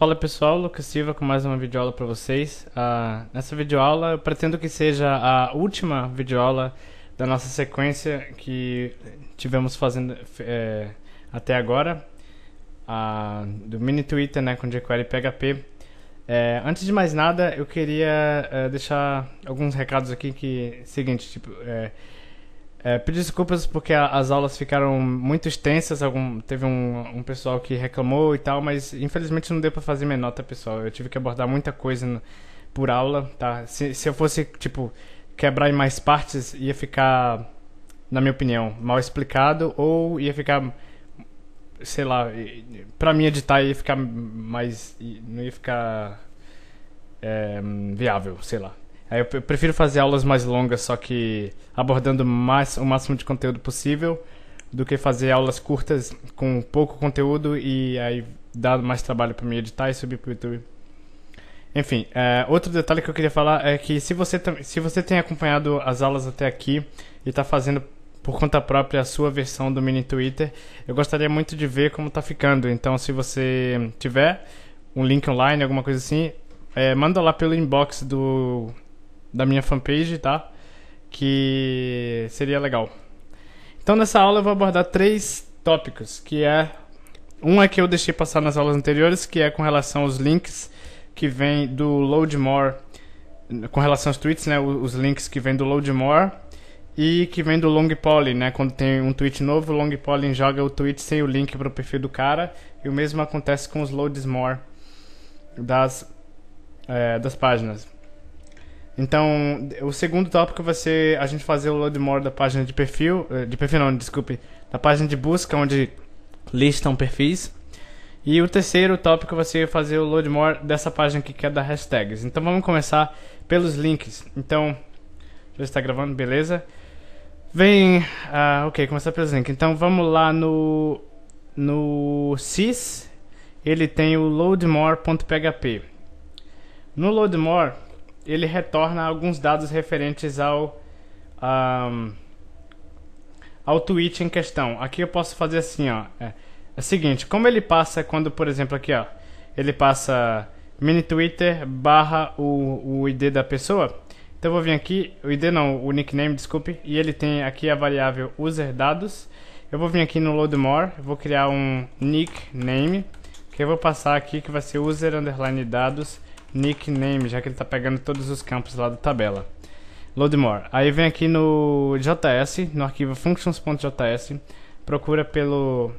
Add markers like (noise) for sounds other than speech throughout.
Fala pessoal, Lucas Silva com mais uma videoaula para vocês. Uh, nessa videoaula eu pretendo que seja a última videoaula da nossa sequência que tivemos fazendo é, até agora, uh, do mini Twitter né, com jQuery PHP. É, antes de mais nada, eu queria é, deixar alguns recados aqui que, seguinte, tipo, é, pedir desculpas porque a, as aulas ficaram muito extensas. Algum, teve um, um, pessoal que reclamou e tal, mas infelizmente não deu para fazer minha nota, pessoal. Eu tive que abordar muita coisa no, por aula, tá? Se, se eu fosse, tipo, quebrar em mais partes, ia ficar, na minha opinião, mal explicado ou ia ficar, sei lá, pra mim editar ia ficar mais. não ia ficar é, viável, sei lá. Eu prefiro fazer aulas mais longas, só que abordando mais, o máximo de conteúdo possível, do que fazer aulas curtas com pouco conteúdo e aí dar mais trabalho para mim editar e subir para o YouTube. Enfim, é, outro detalhe que eu queria falar é que se você, se você tem acompanhado as aulas até aqui e está fazendo por conta própria a sua versão do mini Twitter, eu gostaria muito de ver como está ficando. Então, se você tiver um link online, alguma coisa assim, é, manda lá pelo inbox do da minha fanpage, tá? Que seria legal. Então nessa aula eu vou abordar três tópicos, que é um é que eu deixei passar nas aulas anteriores, que é com relação aos links que vem do Load More, com relação aos tweets, né, os links que vem do Load More e que vem do long polling, né? Quando tem um tweet novo, o long polling joga o tweet sem o link para o perfil do cara, e o mesmo acontece com os loads more das é, das páginas. Então, o segundo tópico vai ser a gente fazer o load more da página de perfil, eh, de perfil não, desculpe, da página de busca onde listam perfis. E o terceiro tópico vai ser fazer o load more dessa página aqui que é da hashtags. Então vamos começar pelos links. Então, já está gravando, beleza? Vem, ah, ok, começar pelos links. Então vamos lá no no sys, ele tem o loadmore.php. No loadmore ele retorna alguns dados referentes ao um, ao tweet em questão. Aqui eu posso fazer assim, ó. É, é o seguinte, como ele passa quando, por exemplo, aqui, ó, ele passa mini Twitter barra o, o ID da pessoa. Então eu vou vir aqui, o ID não, o nickname, desculpe, e ele tem aqui a variável user dados. Eu vou vir aqui no load more, vou criar um nickname, que eu vou passar aqui que vai ser user underline dados nickname, já que ele está pegando todos os campos lá da tabela. Load more. Aí vem aqui no JS, no arquivo functions.js, procura pelo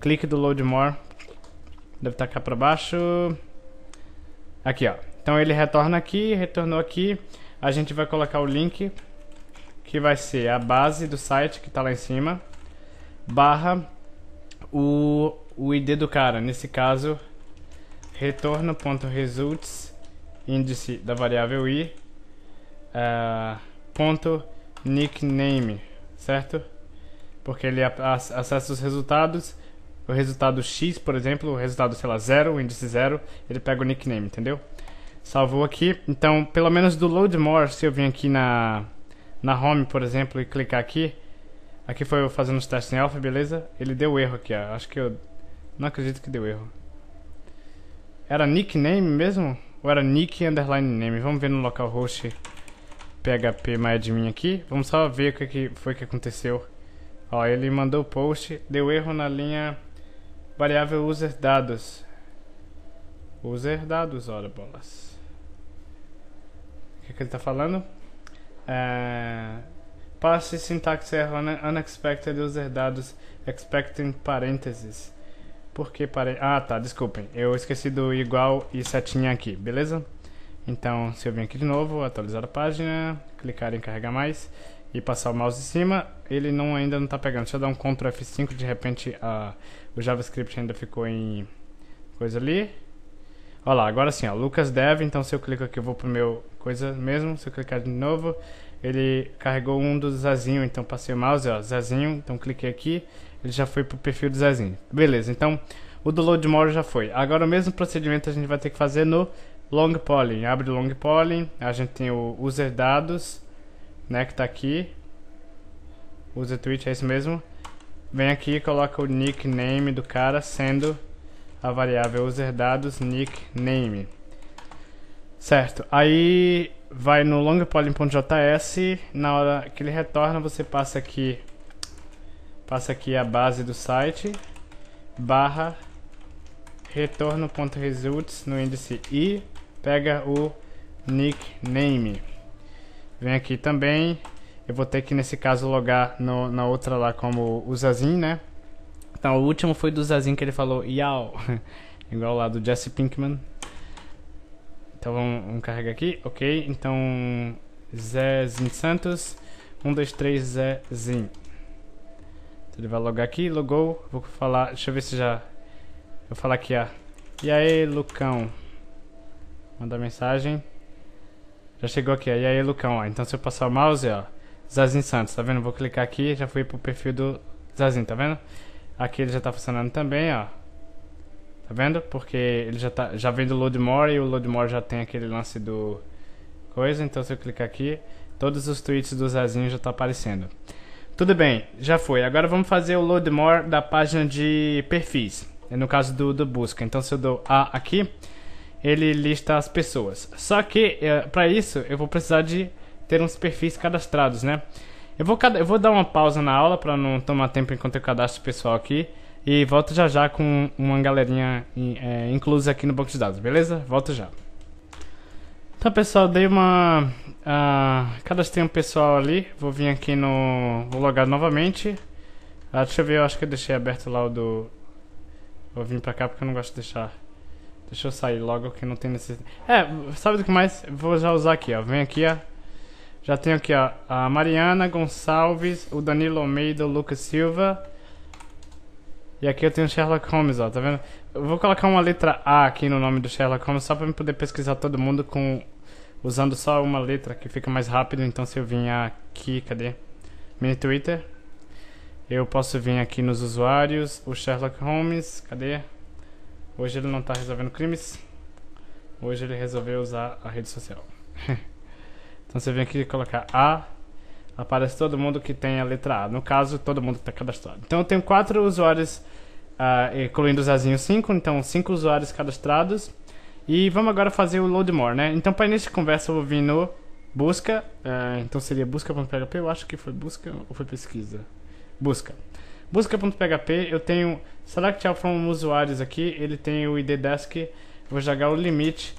clique do load more. Deve estar cá para baixo. Aqui, ó. Então ele retorna aqui, retornou aqui. A gente vai colocar o link que vai ser a base do site que está lá em cima barra o, o ID do cara. Nesse caso retorno.results índice da variável i uh, ponto nickname, certo? Porque ele acessa os resultados, o resultado x, por exemplo, o resultado, sei lá, 0, o índice 0, ele pega o nickname, entendeu? Salvou aqui. Então, pelo menos do load more, se eu vim aqui na, na home, por exemplo, e clicar aqui, aqui foi eu fazendo os testes em alpha, beleza? Ele deu erro aqui, ó. Acho que eu não acredito que deu erro. Era nickname mesmo? Ou era nick underline name? Vamos ver no localhost php myadmin aqui. Vamos só ver o que, que foi que aconteceu. Ó, ele mandou o post, deu erro na linha variável user dados. User dados, ora bolas. O que, que ele está falando? É, passe syntax error unexpected user dados expecting parênteses. Porque para Ah, tá, desculpem. Eu esqueci do igual e setinha aqui, beleza? Então, se eu vir aqui de novo, atualizar a página, clicar em carregar mais e passar o mouse em cima, ele não ainda não está pegando. Deixa eu dar um Ctrl F5, de repente a, o JavaScript ainda ficou em coisa ali. Olha lá, agora sim, ó, Lucas Dev, então se eu clico aqui eu vou pro meu coisa mesmo, se eu clicar de novo, ele carregou um do Zezinho, então passei o mouse, ó, Zezinho, então cliquei aqui, ele já foi pro perfil do Zezinho. Beleza, então o do load more já foi. Agora o mesmo procedimento a gente vai ter que fazer no long polling. Abre o long polling, a gente tem o user dados, né, que tá aqui. User tweet, é isso mesmo. Vem aqui e coloca o nickname do cara sendo a variável userDados nickname. Certo. Aí vai no longpoly.js, na hora que ele retorna, você passa aqui passa aqui a base do site barra retorno.results no índice i, pega o nickname. Vem aqui também, eu vou ter que nesse caso logar no, na outra lá como o Zazin, né? Então o último foi do Zazin que ele falou Yao, (laughs) igual lá do Jesse Pinkman. Então vamos, vamos carregar aqui, ok. Então Zezinho Santos, 1, 2, 3, Zezinho. Ele vai logar aqui, logou. Vou falar, deixa eu ver se já. Vou falar aqui, ó. E aí, Lucão? Manda mensagem. Já chegou aqui, ó. E aí, Lucão, ó. Então se eu passar o mouse, ó. Zazinho Santos, tá vendo? Vou clicar aqui, já fui pro perfil do Zazinho, tá vendo? Aqui ele já tá funcionando também, ó. Tá vendo? Porque ele já, tá, já vem do Loadmore e o Loadmore já tem aquele lance do coisa. Então se eu clicar aqui, todos os tweets do Zazinho já tá aparecendo. Tudo bem, já foi. Agora vamos fazer o Loadmore da página de perfis. No caso do, do busca. Então se eu dou A aqui, ele lista as pessoas. Só que é, para isso eu vou precisar de ter uns perfis cadastrados, né? Eu vou, eu vou dar uma pausa na aula para não tomar tempo enquanto eu cadastro o pessoal aqui. E volto já já com uma galerinha é, inclusa aqui no banco de dados, beleza? Volto já. Então, pessoal, dei uma. Uh, cadastrei um pessoal ali. Vou vir aqui no. Vou logar novamente. Uh, deixa eu ver, eu acho que eu deixei aberto lá o do. Vou vir pra cá porque eu não gosto de deixar. Deixa eu sair logo que não tem necessidade. É, sabe do que mais? Vou já usar aqui, ó. Vem aqui, ó. Já tenho aqui, ó. A Mariana Gonçalves, o Danilo Almeida, o Lucas Silva. E aqui eu tenho Sherlock Holmes, ó, tá vendo? Eu vou colocar uma letra A aqui no nome do Sherlock Holmes só pra eu poder pesquisar todo mundo com usando só uma letra que fica mais rápido. Então se eu vim aqui, cadê? Mini Twitter. Eu posso vir aqui nos usuários, o Sherlock Holmes, cadê? Hoje ele não tá resolvendo crimes. Hoje ele resolveu usar a rede social. (laughs) então você vem aqui e colocar A aparece todo mundo que tem a letra A. No caso, todo mundo está cadastrado. Então eu tenho quatro usuários, uh, incluindo o Zazinho 5, então cinco usuários cadastrados. E vamos agora fazer o load more, né? Então para início de conversa eu vou vir no busca, uh, então seria busca.php, eu acho que foi busca ou foi pesquisa? Busca. Busca.php, eu tenho select all from usuários aqui, ele tem o id desk, vou jogar o limite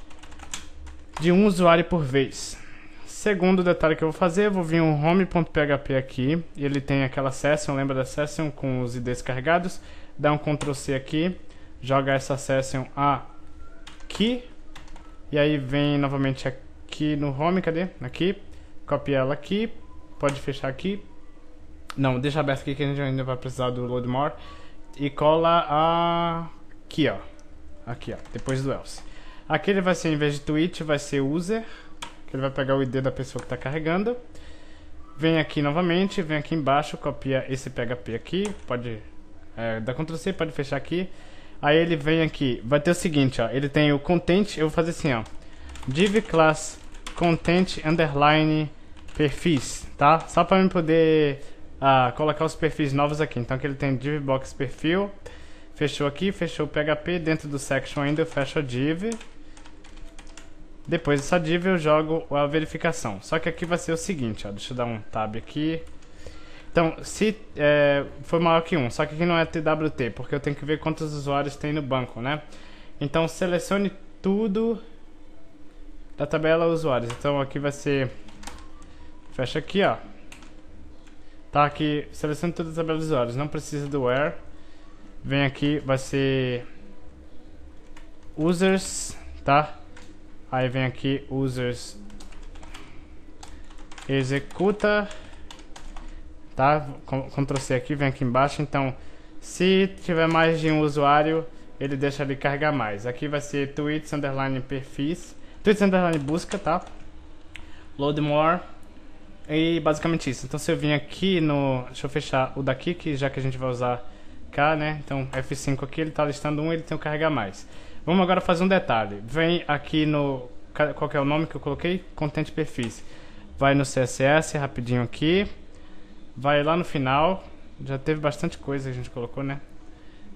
de um usuário por vez. Segundo detalhe que eu vou fazer, eu vou vir um home.php aqui, ele tem aquela session, lembra da session com os IDs carregados, dá um Ctrl C aqui, joga essa session aqui, e aí vem novamente aqui no home, cadê? Aqui, copia ela aqui, pode fechar aqui, não, deixa aberto aqui que a gente ainda vai precisar do load more, e cola aqui, ó, aqui, ó, depois do else. Aqui ele vai ser, em vez de tweet, vai ser user, ele vai pegar o ID da pessoa que está carregando. Vem aqui novamente, vem aqui embaixo, copia esse PHP aqui, pode é, dar Ctrl C, pode fechar aqui. Aí ele vem aqui, vai ter o seguinte, ó, ele tem o content, eu vou fazer assim, ó, div class content underline perfis, tá? Só para mim poder ah, colocar os perfis novos aqui. Então aqui ele tem div box perfil, fechou aqui, fechou o PHP, dentro do section ainda eu fecho a div depois dessa div eu jogo a verificação. Só que aqui vai ser o seguinte, ó, deixa eu dar um tab aqui. Então, se é, for maior que 1, só que aqui não é TWT, porque eu tenho que ver quantos usuários tem no banco, né? Então, selecione tudo da tabela usuários. Então, aqui vai ser... Fecha aqui, ó. Tá aqui, selecione tudo da tabela usuários. Não precisa do where. Vem aqui, vai ser... Users, tá? Aí vem aqui users executa, tá? Ctrl C aqui, vem aqui embaixo. Então, se tiver mais de um usuário, ele deixa ele carregar mais. Aqui vai ser tweets underline perfis, tweets underline busca, tá? Load more e basicamente isso. Então, se eu vim aqui no, deixa eu fechar o daqui, que já que a gente vai usar cá, né? Então, F5 aqui, ele tá listando um, ele tem o carregar mais. Vamos agora fazer um detalhe. Vem aqui no. Qual é o nome que eu coloquei? Content Perfis. Vai no CSS rapidinho aqui. Vai lá no final. Já teve bastante coisa que a gente colocou, né?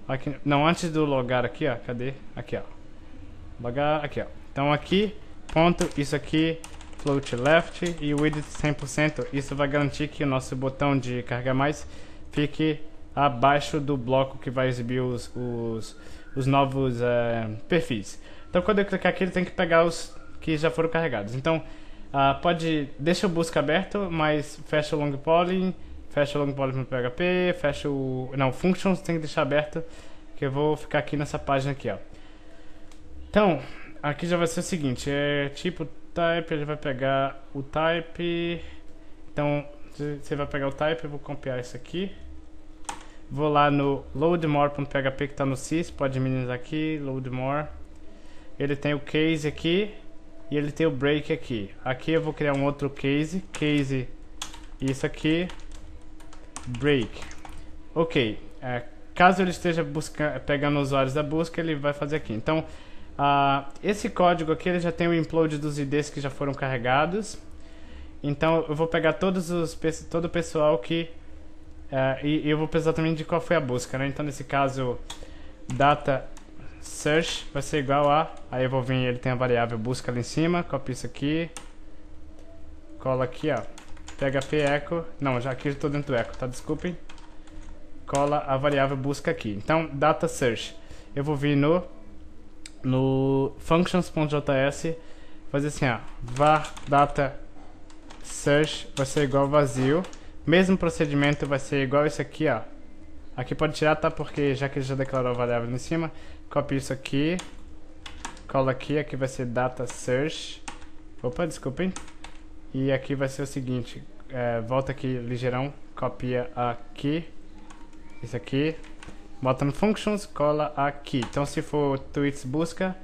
Aqui, não, antes do logar aqui, ó. Cadê? Aqui, ó. Logar aqui, ó. Então aqui, ponto, isso aqui, float left e width 100%. Isso vai garantir que o nosso botão de carregar mais fique abaixo do bloco que vai exibir os, os, os novos é, perfis. Então quando eu clicar aqui, ele tem que pegar os que já foram carregados. Então, uh, pode deixa o busca aberto, mas fecha o long polling, fecha o long polling PHP, fecha o não functions tem que deixar aberto, que eu vou ficar aqui nessa página aqui, ó. Então, aqui já vai ser o seguinte, é tipo type, ele vai pegar o type. Então, você vai pegar o type, eu vou copiar isso aqui. Vou lá no loadmore.php que está no sys, pode minimizar aqui, loadmore. Ele tem o case aqui e ele tem o break aqui. Aqui eu vou criar um outro case, case isso aqui, break. Ok, é, caso ele esteja buscando, pegando usuários da busca, ele vai fazer aqui. Então, uh, esse código aqui ele já tem o implode dos IDs que já foram carregados. Então, eu vou pegar todos os, todo o pessoal que é, e, eu vou precisar também de qual foi a busca, né? Então, nesse caso, data search vai ser igual a... Aí eu vou vir, ele tem a variável busca ali em cima, copia isso aqui, cola aqui, ó, php echo, não, já aqui eu estou dentro do echo, tá? Desculpem. Cola a variável busca aqui. Então, data search. Eu vou vir no, no functions.js, fazer assim, ó, var data search vai ser igual vazio, mesmo procedimento vai ser igual isso aqui, ó. Aqui pode tirar, tá? Porque já que ele já declarou a variável em cima, copia isso aqui, cola aqui, aqui vai ser data search. Opa, desculpem. E aqui vai ser o seguinte, é, volta aqui ligeirão, copia aqui, isso aqui, bota no functions, cola aqui. Então se for tweets busca,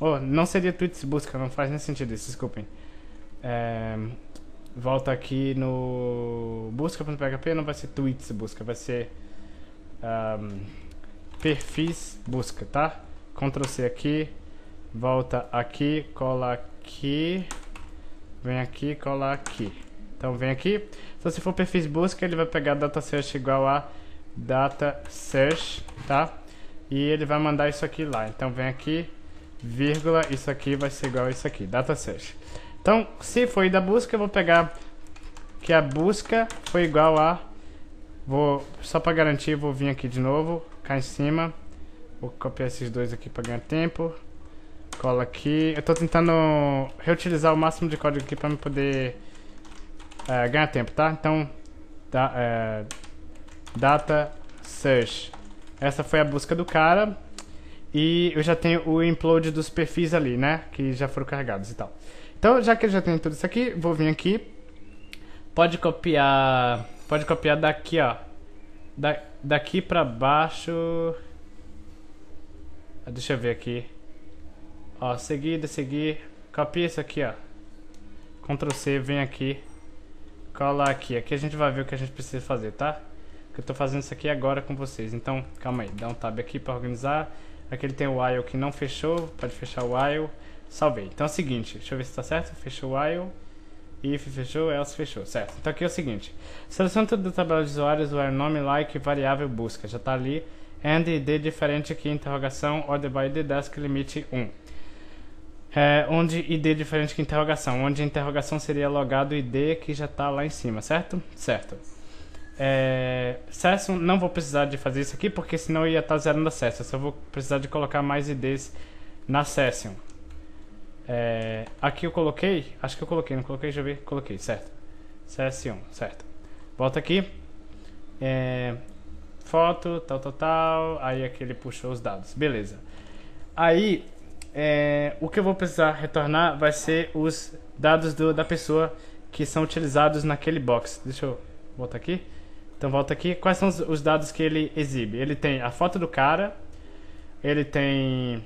oh, não seria tweets busca, não faz nem sentido isso, desculpem. É, volta aqui no busca.php, não vai ser tweets busca, vai ser um, perfis busca, tá? Ctrl C aqui, volta aqui, cola aqui, vem aqui, cola aqui. Então vem aqui. Então se for perfis busca, ele vai pegar data search igual a data search, tá? E ele vai mandar isso aqui lá. Então vem aqui, vírgula, isso aqui vai ser igual a isso aqui, data search. Então, se foi da busca, eu vou pegar que a busca foi igual a... Vou, só para garantir, vou vir aqui de novo, cá em cima. Vou copiar esses dois aqui para ganhar tempo. Cola aqui. Eu estou tentando reutilizar o máximo de código aqui para me poder é, ganhar tempo, tá? Então, da, é, data search. Essa foi a busca do cara. E eu já tenho o implode dos perfis ali, né? Que já foram carregados e tal. Então, já que eu já tenho tudo isso aqui, vou vir aqui. Pode copiar... Pode copiar daqui, ó. Da, daqui pra baixo... Deixa eu ver aqui. Ó, seguida, seguir. Copia isso aqui, ó. Ctrl C, vem aqui. Cola aqui. Aqui a gente vai ver o que a gente precisa fazer, tá? Que eu tô fazendo isso aqui agora com vocês. Então, calma aí. Dá um tab aqui pra organizar. Aqui ele tem o while que não fechou. Pode fechar o while. Salvei. Então é o seguinte, deixa eu ver se está certo. Fechou o while. If fechou, else fechou. Certo. Então aqui é o seguinte. Seleciona tudo da tabela de usuários, usuário nome, like, variável, busca. Já está ali. And ID diferente aqui, interrogação, order by ID, desk limite 1. É, onde ID diferente que interrogação. Onde interrogação seria logado ID que já está lá em cima, certo? Certo. É, session, não vou precisar de fazer isso aqui, porque senão eu ia estar tá zerando a session. Eu só vou precisar de colocar mais IDs na session. É, aqui eu coloquei, acho que eu coloquei, não coloquei, já vi, coloquei, certo. CS1, certo. Volta aqui. É, foto, tal, tal, tal. Aí aqui ele puxou os dados. Beleza. Aí, é, o que eu vou precisar retornar vai ser os dados do, da pessoa que são utilizados naquele box. Deixa eu voltar aqui. Então volta aqui. Quais são os, os dados que ele exibe? Ele tem a foto do cara. Ele tem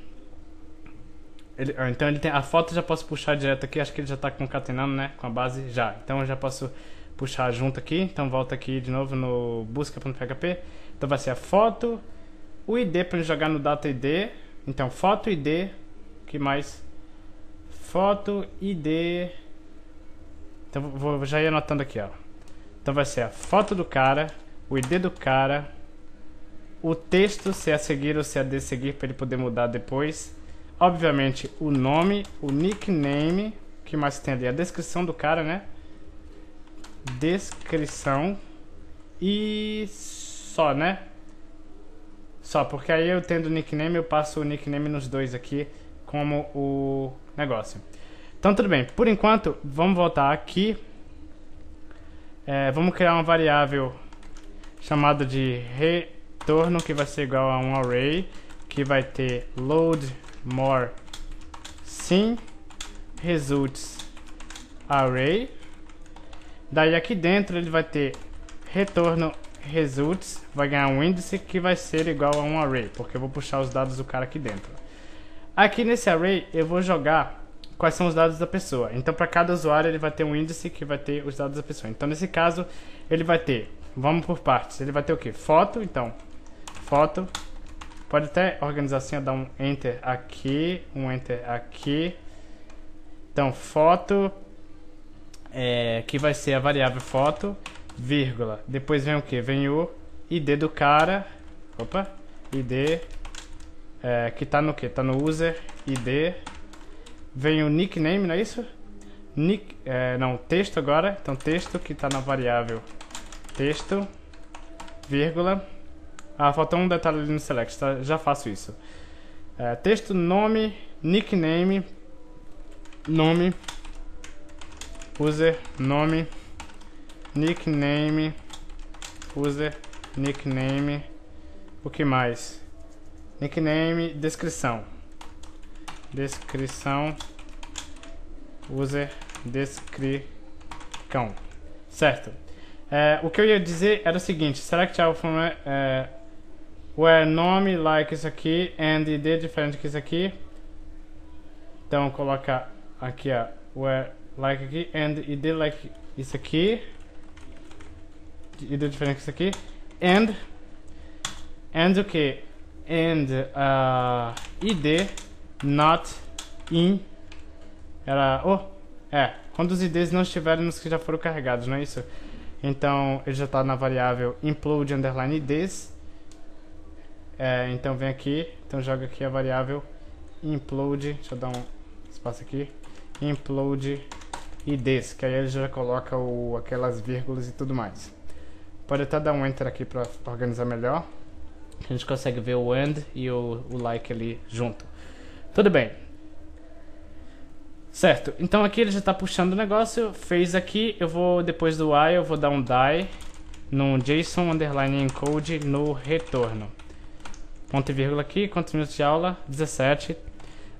ele, ah, então ele tem a foto já posso puxar direto aqui, acho que ele já está concatenando, né, com a base já. Então eu já posso puxar junto aqui. Então volta aqui de novo no busca.php. Então vai ser a foto, o ID para jogar no data ID. Então foto ID, que mais? Foto ID. Então vou já ir anotando aqui, ó. Então vai ser a foto do cara, o ID do cara, o texto, se é seguir ou se é de seguir, para ele poder mudar depois. Obviamente, o nome, o nickname, que mais tem ali? A descrição do cara, né? Descrição e só, né? Só, porque aí eu tendo nickname, eu passo o nickname nos dois aqui como o negócio. Então, tudo bem. Por enquanto, vamos voltar aqui. É, vamos criar uma variável chamada de retorno, que vai ser igual a um array, que vai ter load more sim results array. Daí aqui dentro ele vai ter retorno results, vai ganhar um índice que vai ser igual a um array, porque eu vou puxar os dados do cara aqui dentro. Aqui nesse array eu vou jogar quais são os dados da pessoa. Então, para cada usuário, ele vai ter um índice que vai ter os dados da pessoa. Então, nesse caso, ele vai ter, vamos por partes, ele vai ter o que? Foto, então, foto. Pode até organizar assim, dar um enter aqui, um enter aqui. Então, foto, é, que vai ser a variável foto, vírgula. Depois vem o que? Vem o ID do cara. Opa, ID, é, que tá no que? Tá no user ID vem o nickname, não é isso? Nick, é, não, texto agora. Então, texto que está na variável texto, vírgula. Ah, faltou um detalhe ali no select, tá? já faço isso. É, texto, nome, nickname, nome, user, nome, nickname, user, nickname, o que mais? Nickname, descrição descrição user descrição certo é, o que eu ia dizer era o seguinte select from é, where nome like isso aqui and id diferente que isso aqui. Então coloca aqui ó. Where like aqui and id like isso aqui. Id diferente que isso aqui. And and o que and uh, id not in era oh é quando os IDs não estiverem nos que já foram carregados não é isso? Então ele já está na variável implode underline IDs é, então vem aqui então joga aqui a variável implode deixa eu dar um espaço aqui implode IDs que aí ele já coloca o, aquelas vírgulas e tudo mais pode até dar um enter aqui para organizar melhor a gente consegue ver o end e o, o like ali junto tudo bem. Certo, então aqui ele já está puxando o negócio, fez aqui, eu vou, depois do while, eu vou dar um die no JSON underline encode no retorno. Ponto e vírgula aqui, quantos minutos de aula? 17.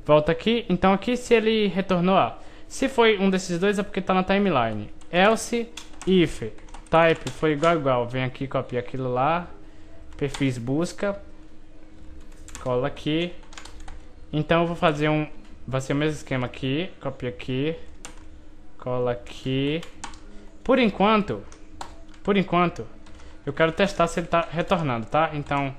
Volta aqui, então aqui se ele retornou, ó, se foi um desses dois é porque está na timeline. Else, if, type foi igual igual, vem aqui, copia aquilo lá, perfis busca, cola aqui, então eu vou fazer um... Vai ser o mesmo esquema aqui. Copia aqui. Cola aqui. Por enquanto... Por enquanto... Eu quero testar se ele está retornando, tá? Então...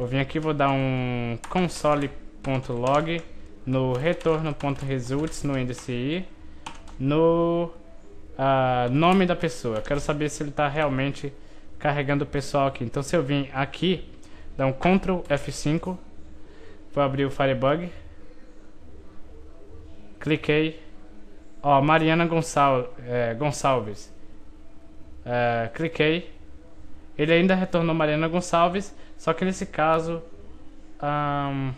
Vou vir aqui vou dar um console.log no retorno.results no índice i no uh, nome da pessoa. Eu quero saber se ele está realmente carregando o pessoal aqui. Então se eu vim aqui Dá um Ctrl F5. Vou abrir o Firebug. Cliquei. Ó, Mariana Gonçal é, Gonçalves. É, cliquei. Ele ainda retornou Mariana Gonçalves. Só que nesse caso. Um,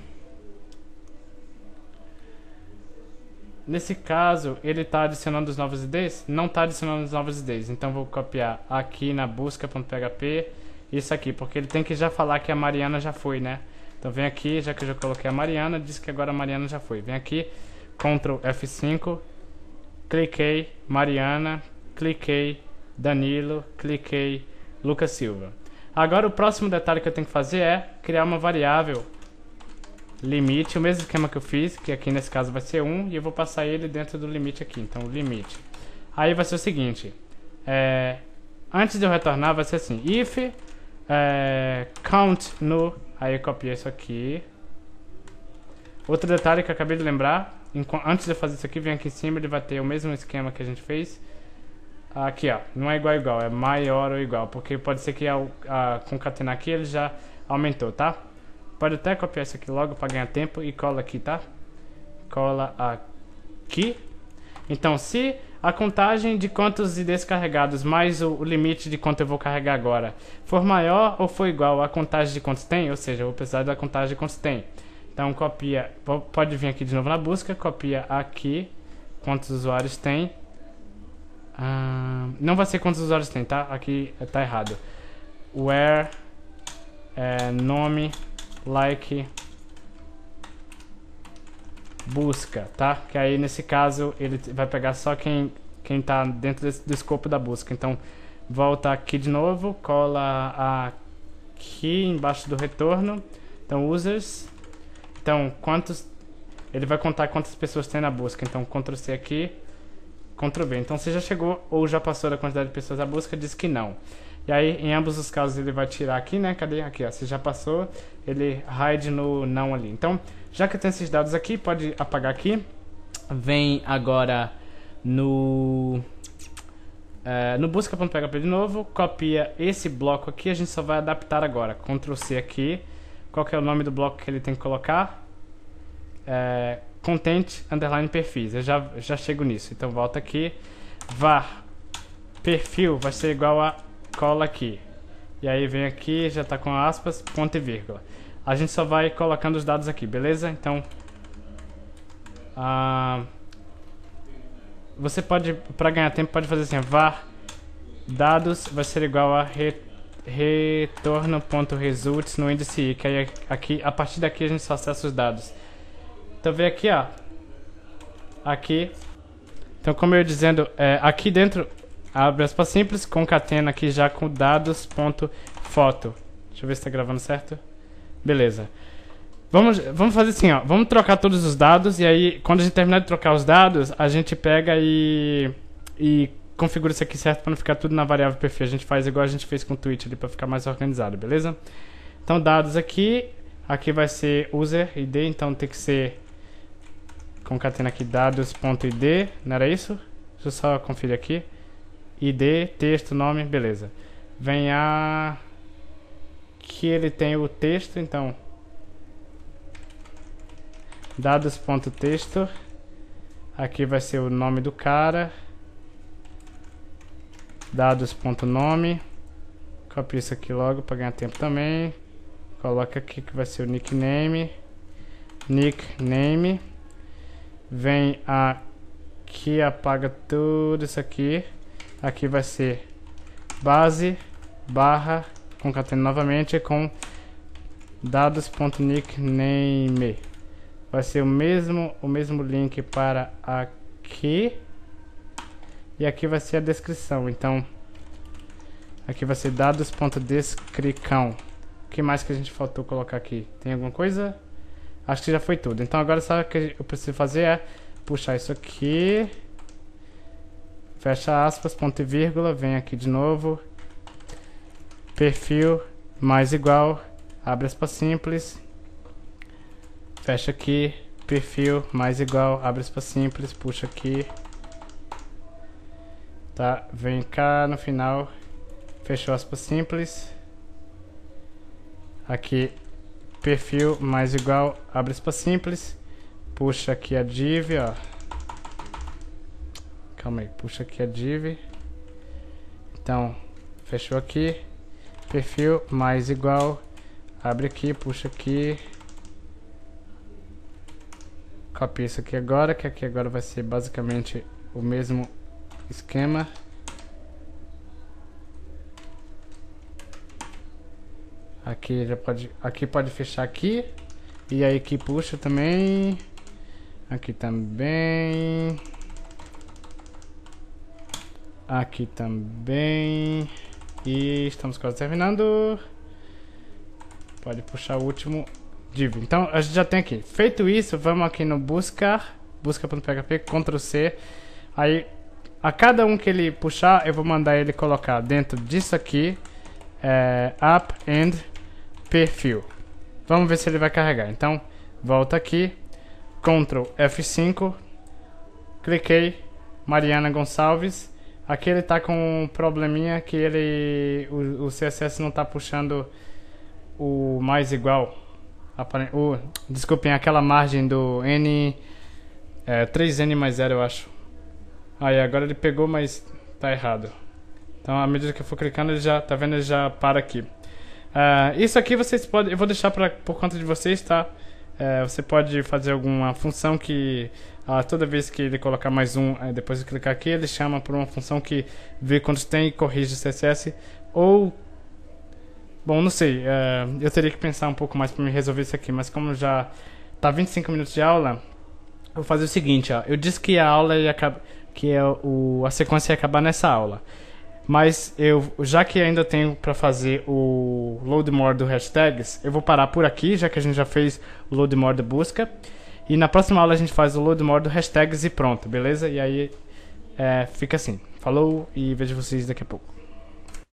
nesse caso, ele está adicionando os novos IDs? Não está adicionando os novos IDs. Então vou copiar aqui na busca.php isso aqui, porque ele tem que já falar que a Mariana já foi, né? Então vem aqui, já que eu já coloquei a Mariana, diz que agora a Mariana já foi. Vem aqui, Ctrl F5, cliquei Mariana, cliquei Danilo, cliquei Lucas Silva. Agora o próximo detalhe que eu tenho que fazer é criar uma variável limite, o mesmo esquema que eu fiz, que aqui nesse caso vai ser 1, e eu vou passar ele dentro do limite aqui, então limite. Aí vai ser o seguinte, é, antes de eu retornar vai ser assim, if é, count no. Aí eu copiei isso aqui. Outro detalhe que eu acabei de lembrar. Antes de eu fazer isso aqui, vem aqui em cima, ele vai ter o mesmo esquema que a gente fez. Aqui, ó, não é igual igual, é maior ou igual, porque pode ser que ao a, concatenar aqui ele já aumentou, tá? Pode até copiar isso aqui logo para ganhar tempo e cola aqui, tá? Cola aqui. Então, se a contagem de quantos IDs carregados mais o, o, limite de quanto eu vou carregar agora for maior ou for igual à contagem de quantos tem, ou seja, eu vou precisar da contagem de quantos tem. Então, copia, pode vir aqui de novo na busca, copia aqui quantos usuários tem não vai ser quantos usuários tem, tá? Aqui tá errado. Where é, nome like busca, tá? Que aí nesse caso ele vai pegar só quem quem tá dentro desse, do escopo da busca. Então volta aqui de novo, cola aqui embaixo do retorno. Então users. Então quantos ele vai contar quantas pessoas tem na busca. Então Ctrl C aqui Ctrl V. Então você já chegou ou já passou da quantidade de pessoas à busca, diz que não. E aí, em ambos os casos, ele vai tirar aqui, né? Cadê? Aqui, ó. Você já passou, ele hide no não ali. Então, já que eu tenho esses dados aqui, pode apagar aqui. Vem agora no... Uh, no busca.php de novo, copia esse bloco aqui, a gente só vai adaptar agora. Ctrl C aqui. Qual que é o nome do bloco que ele tem que colocar? Uh, content underline perfis. Eu já, já chego nisso. Então volta aqui. var perfil vai ser igual a cola aqui. E aí vem aqui, já está com aspas, ponto e vírgula. A gente só vai colocando os dados aqui, beleza? Então, ah, você pode, para ganhar tempo, pode fazer assim, var dados vai ser igual a re, retorno.results no índice i, que aí aqui, a partir daqui a gente só acessa os dados. Então vem aqui, ó. Aqui. Então como eu ia dizendo, é, aqui dentro abre aspas simples, concatena aqui já com dados ponto foto. Deixa eu ver se está gravando certo. Beleza. Vamos, vamos fazer assim, ó. Vamos trocar todos os dados e aí, quando a gente terminar de trocar os dados, a gente pega e, e configura isso aqui certo para não ficar tudo na variável perfil. A gente faz igual a gente fez com o Twitch ali para ficar mais organizado, beleza? Então, dados aqui. Aqui vai ser user ID, então tem que ser concatena aqui dados.id, não era isso? Deixa eu só conferir aqui. ID, texto, nome, beleza. Vem a... Que ele tem o texto, então... Dados.texto. Aqui vai ser o nome do cara. Dados.nome. Copia isso aqui logo para ganhar tempo também. Coloca aqui que vai ser o nickname. Nickname vem aqui, apaga tudo isso aqui. Aqui vai ser base barra concatena novamente com dados.nickname. Vai ser o mesmo o mesmo link para aqui. E aqui vai ser a descrição. Então, aqui vai ser dados.descrição. O que mais que a gente faltou colocar aqui? Tem alguma coisa? Acho que já foi tudo. Então agora só o que eu preciso fazer é puxar isso aqui. Fecha aspas, ponto e vírgula, vem aqui de novo. Perfil mais igual, abre aspas simples. Fecha aqui, perfil mais igual, abre aspas simples, puxa aqui. Tá, vem cá no final, fechou aspas simples. Aqui perfil mais igual, abre aspas simples, puxa aqui a div, ó. Calma aí, puxa aqui a div. Então, fechou aqui. Perfil mais igual, abre aqui, puxa aqui. Copia isso aqui agora, que aqui agora vai ser basicamente o mesmo esquema. Aqui já pode, aqui pode fechar aqui. E aí aqui puxa também. Aqui também. Aqui também. E estamos quase terminando. Pode puxar o último div. Então a gente já tem aqui. Feito isso, vamos aqui no buscar. Busca.php, Ctrl C. Aí a cada um que ele puxar, eu vou mandar ele colocar dentro disso aqui. É, app and perfil. Vamos ver se ele vai carregar. Então, volta aqui, Ctrl F5, cliquei, Mariana Gonçalves, Aqui ele tá com um probleminha que ele. O, o CSS não tá puxando o mais igual. O, desculpem, aquela margem do N. É, 3N mais 0, eu acho. Aí agora ele pegou, mas tá errado. Então, à medida que eu for clicando, ele já, tá vendo, ele já para aqui. Uh, isso aqui vocês podem, eu vou deixar pra, por conta de vocês, tá? Uh, você pode fazer alguma função que uh, toda vez que ele colocar mais um, depois de clicar aqui, ele chama por uma função que vê quantos tem e corrige o CSS. Ou, bom, não sei, eu teria que pensar um pouco mais para me resolver isso aqui, mas como já tá 25 minutos de aula, eu vou fazer o seguinte, ó, eu disse que a aula ia acabar, que é o, a sequência ia acabar nessa aula. Mas eu, já que ainda tenho para fazer o load more do hashtags, eu vou parar por aqui, já que a gente já fez o load more da busca. E na próxima aula a gente faz o load more do hashtags e pronto, beleza? E aí é, fica assim. Falou e vejo vocês daqui a pouco.